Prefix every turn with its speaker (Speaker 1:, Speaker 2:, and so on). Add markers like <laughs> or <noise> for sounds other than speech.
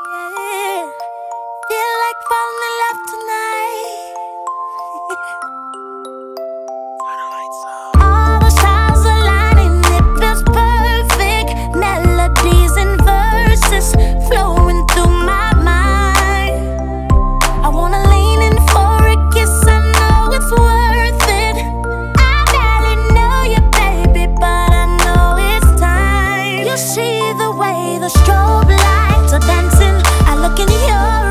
Speaker 1: Yeah. Feel like falling in love tonight. <laughs> All the stars aligning, it feels perfect. Melodies and verses flowing through my mind. I wanna lean in for a kiss, I know it's worth it. I barely know you, baby, but I know it's time. You see the way the strobe lights are dancing. Look in your